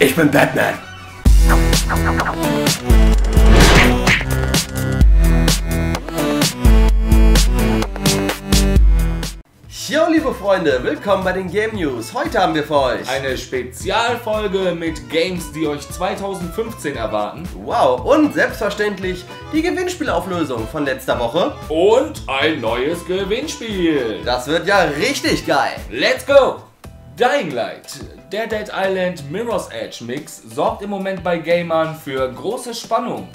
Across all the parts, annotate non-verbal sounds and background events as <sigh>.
Ich bin Batman. Jo, liebe Freunde, willkommen bei den Game News. Heute haben wir für euch Eine Spezialfolge mit Games, die euch 2015 erwarten. Wow und selbstverständlich die Gewinnspielauflösung von letzter Woche. Und ein neues Gewinnspiel. Das wird ja richtig geil. Let's go! Dying Light, der Dead Island Mirror's Edge Mix, sorgt im Moment bei Gamern für große Spannung.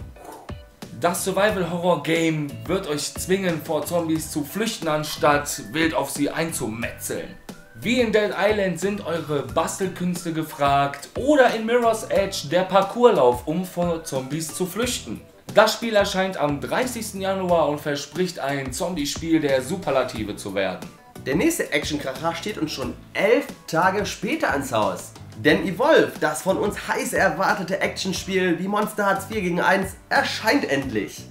Das Survival-Horror-Game wird euch zwingen, vor Zombies zu flüchten, anstatt wild auf sie einzumetzeln. Wie in Dead Island sind eure Bastelkünste gefragt oder in Mirror's Edge der Parkourlauf, um vor Zombies zu flüchten. Das Spiel erscheint am 30. Januar und verspricht ein Zombie-Spiel der Superlative zu werden. Der nächste Actionkracher steht uns schon elf Tage später ans Haus. Denn Evolve, das von uns heiß erwartete Actionspiel wie Monster Hearts 4 gegen 1, erscheint endlich.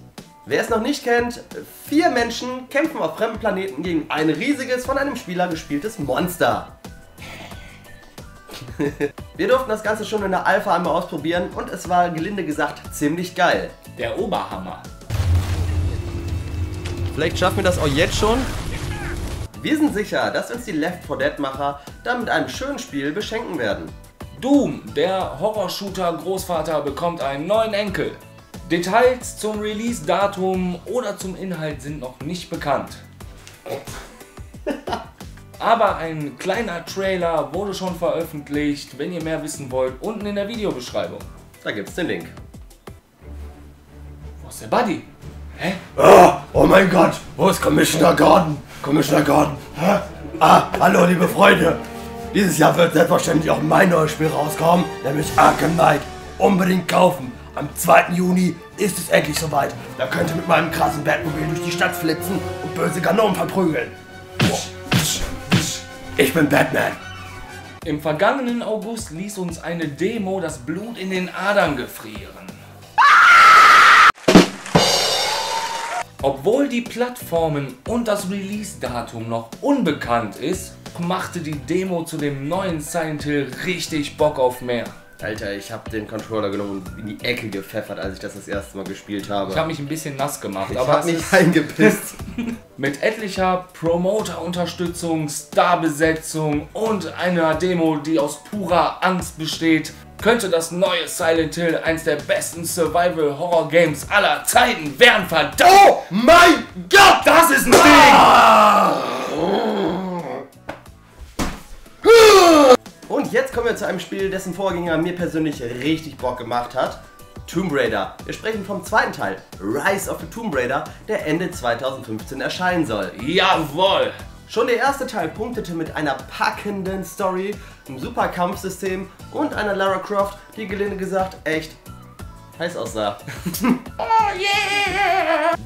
Wer es noch nicht kennt, vier Menschen kämpfen auf fremden Planeten gegen ein riesiges, von einem Spieler gespieltes Monster. <laughs> Wir durften das Ganze schon in der Alpha einmal ausprobieren und es war gelinde gesagt ziemlich geil. Der Oberhammer. Vielleicht schaffen wir das auch jetzt schon. Wir sind sicher, dass uns die Left 4 Dead Macher dann mit einem schönen Spiel beschenken werden. Doom, der Horrorshooter-Großvater, bekommt einen neuen Enkel. Details zum Release-Datum oder zum Inhalt sind noch nicht bekannt. <laughs> Aber ein kleiner Trailer wurde schon veröffentlicht. Wenn ihr mehr wissen wollt, unten in der Videobeschreibung. Da gibt's den Link. Wo ist der Buddy? Hä? Ah, oh mein Gott, wo ist Commissioner Gordon? Commissioner Gordon. Hä? Ah, hallo liebe Freunde. Dieses Jahr wird selbstverständlich auch mein neues Spiel rauskommen, nämlich Arkham Knight. Unbedingt kaufen. Am 2. Juni ist es endlich soweit. Da könnt ihr mit meinem krassen Batmobil durch die Stadt flitzen und böse Kanonen verprügeln. Ich bin Batman. Im vergangenen August ließ uns eine Demo das Blut in den Adern gefrieren. Obwohl die Plattformen und das Release-Datum noch unbekannt ist, machte die Demo zu dem neuen Silent Hill richtig Bock auf mehr. Alter, ich habe den Controller genommen und in die Ecke gepfeffert, als ich das das erste Mal gespielt habe. Ich habe mich ein bisschen nass gemacht, Ich aber hab es mich eingepisst. <laughs> <laughs> mit etlicher Promoter-Unterstützung, Starbesetzung und einer Demo, die aus purer Angst besteht, könnte das neue Silent Hill eins der besten Survival-Horror-Games aller Zeiten werden. Verdammt! oh mein Gott! Das ist ein Ding! Und jetzt kommen wir zu einem Spiel, dessen Vorgänger mir persönlich richtig Bock gemacht hat. Tomb Raider. Wir sprechen vom zweiten Teil, Rise of the Tomb Raider, der Ende 2015 erscheinen soll. Jawohl! Schon der erste Teil punktete mit einer packenden Story, einem super Kampfsystem und einer Lara Croft, die gelinde gesagt echt heiß aussah. <laughs>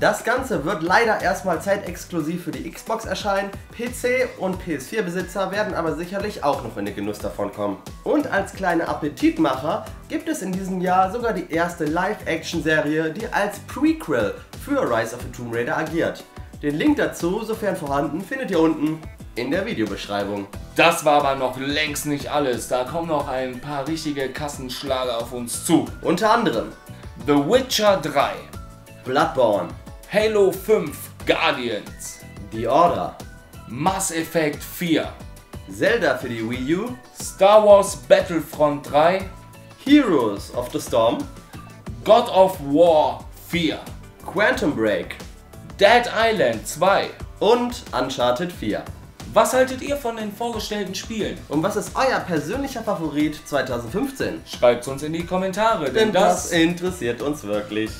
Das Ganze wird leider erstmal zeitexklusiv für die Xbox erscheinen. PC und PS4-Besitzer werden aber sicherlich auch noch in den Genuss davon kommen. Und als kleine Appetitmacher gibt es in diesem Jahr sogar die erste Live-Action-Serie, die als Prequel für Rise of the Tomb Raider agiert. Den Link dazu, sofern vorhanden, findet ihr unten in der Videobeschreibung. Das war aber noch längst nicht alles. Da kommen noch ein paar richtige Kassenschlager auf uns zu. Unter anderem The Witcher 3, Bloodborne, Halo 5 Guardians, The Order, Mass Effect 4, Zelda für die Wii U, Star Wars Battlefront 3, Heroes of the Storm, God of War 4, Quantum Break Dead Island 2. und Uncharted 4. Was haltet ihr von den vorgestellten Spielen? Und was ist euer persönlicher Favorit 2015? Schreibt uns in die Kommentare, denn, Denn das, das, interessiert uns wirklich.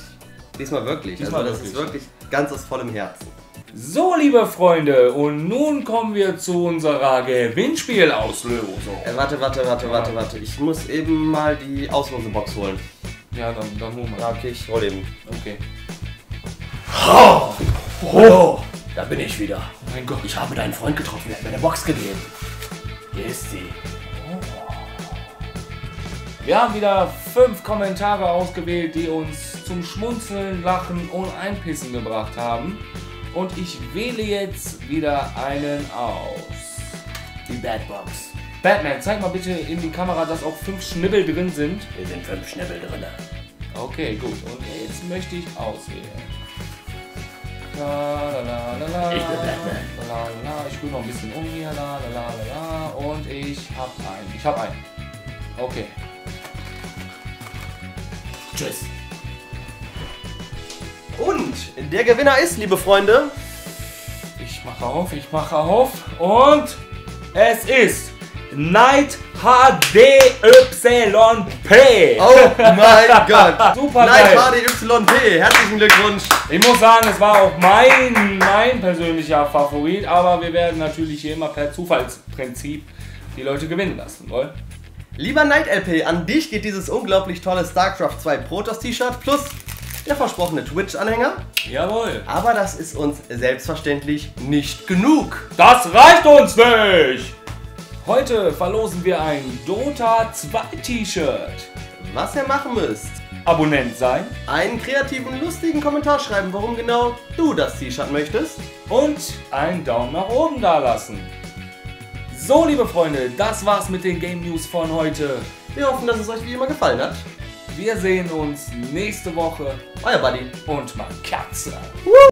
Diesmal wirklich. Diesmal also das ist wirklich. wirklich ganz aus vollem Herzen. So, liebe Freunde, und nun kommen wir zu unserer Gewinnspielauslösung. Äh, warte, warte, warte, warte, warte. Ich muss eben mal die Auslosebox holen. Ja, dann, dann holen wir. Ja, okay, ich hol eben. Okay. Oh, da bin ich wieder. Mein Gott. Ich habe deinen Freund getroffen, er hat mir eine Box gegeben. Hier ist sie. Wir haben wieder fünf Kommentare ausgewählt, die uns zum Schmunzeln, Lachen und Einpissen gebracht haben. Und ich wähle jetzt wieder einen aus. Die Bad Box. Batman, zeig mal bitte in die Kamera, dass auch fünf Schnibbel drin sind. Hier sind fünf Schnibbel drin. Okay, gut. Und jetzt möchte ich auswählen. La, la, la, Ich bin Batman. Ich spüre noch ein bisschen um hier. Und ich hab einen. Ich hab einen. Okay. Tschüss. Und der Gewinner ist, liebe Freunde, Ich mache auf, ich mache auf. Und es ist Night HDYP. Oh mein <laughs> Gott. Super Night. HDYP. Herzlichen Glückwunsch. Ich muss sagen, es war auch mein, mein persönlicher Favorit, aber wir werden natürlich hier immer per Zufallsprinzip die Leute gewinnen lassen, wollen? Lieber Night LP, an dich geht dieses unglaublich tolle StarCraft 2 Protoss T-Shirt plus der versprochene Twitch-Anhänger. Jawohl. Aber das ist uns selbstverständlich nicht genug. Das reicht uns nicht! Heute verlosen wir ein Dota 2 T-Shirt. Was ihr machen müsst, Abonnent sein einen kreativen, lustigen Kommentar schreiben, warum genau du das T-Shirt möchtest. und einen Daumen nach oben dalassen. So, liebe Freunde, das war's mit den Game News von heute. Wir hoffen, dass es euch wie immer gefallen hat. Wir sehen uns nächste Woche Euer Buddy. und mal Katze.